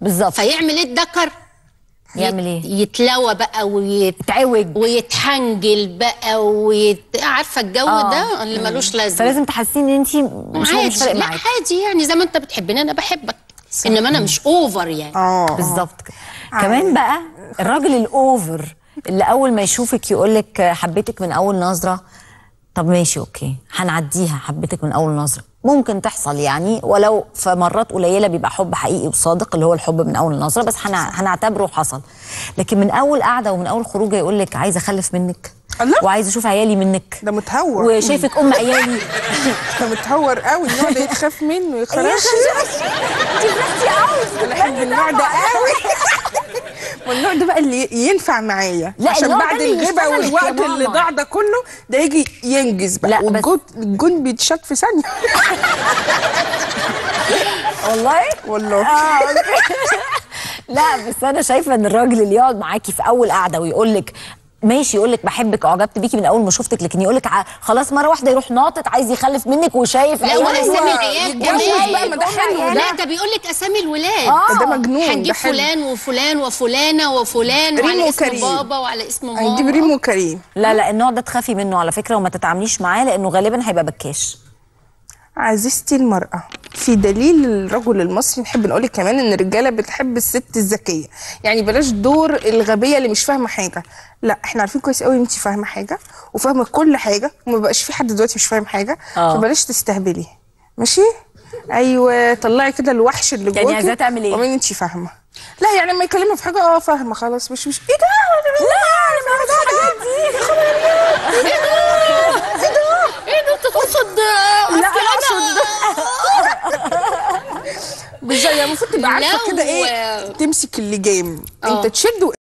بالظبط. فيعمل إيه الذكر. يعمل إيه؟ يتلوى بقى ويت... تعوج ويتحنجل بقى ويت... عارفة الجو آه. ده اللي ملوش لازمة. فلازم تحسين إن انت مش عادي. مش فارق لا معاكي. عادي يعني زي ما أنت بتحبني أنا بحبك. إنما أنا مش over يعني. آه. بالظبط. كده. كمان بقى الراجل ال over اللي أول ما يشوفك يقول لك حبيتك من أول نظرة طب ماشي okay. هنعديها حبيتك من أول نظرة. ممكن تحصل يعني ولو في مرات قليلة بيبقى حب حقيقي وصادق اللي هو الحب من أول نظره بس هنع- هنعتبره حصل. لكن من أول قعدة ومن أول خروجة يقول لك عايزه أخلف منك الله. وعايزه أشوف عيالي منك ده متهور. وشايفك أم عيالي. ده متهور قوي النوع ده يتخاف منه يخرج أنا احب النوع ده قوي. والنوع ده بقى اللي ينفع معايا. عشان بعد الغيبة والوقت اللي. ضاع ده كله ده يجي ينجز بقى. والجون الجون بيتشك في ثانية. والله؟ والله. أوكي. لا بس أنا شايفة إن الراجل اللي يقعد معاكي في أول قعدة ويقول لك ماشي يقول لك بحبك اعجبت بيكي من أول ما شفتك لكن يقول لك خلاص مرة واحدة يروح ناطط عايز يخلف منك وشايف لا العيال يتجوز. كمان بقى، ما ده حلو لا ده. بيقول لك أسامي الولاد. آه. ده مجنون هنجيب فلان وفلان وفلانة وفلان وعلى اسم كريم. بابا وعلى اسم ماما. هنجيب ريمو كريم لا لا النوع ده تخافي منه على فكرة وما تتعامليش معاه لأنه غالبا هيبقى بكاش. عزيزتي المرأة. في دليل الرجل المصري نحب نقول كمان إن الرجالة بتحب الست الذكية. يعني بلاش دور الغبية اللي مش فاهمة حاجة. لا إحنا عارفين كويس قوي إن انت فاهمة حاجة وفاهمة كل حاجة وما بقاش في حد دلوقتي مش فاهم حاجة آه. فبلاش تستهبلي. ماشي؟ أيوه طلعي كده الوحش اللي يعني جواكي عايزاها تعمل إيه؟ ومين انت فاهمة. لا يعني لما يكلمها في حاجة آه فاهمة خلاص مش مش إيه ده لا أنا ما أعرفش الحاجات دي إيه ده انت تقصد لا اقصد مش زي المفروض تبقى عارفة كده إيه تمسك اللجام آه. أنت تشد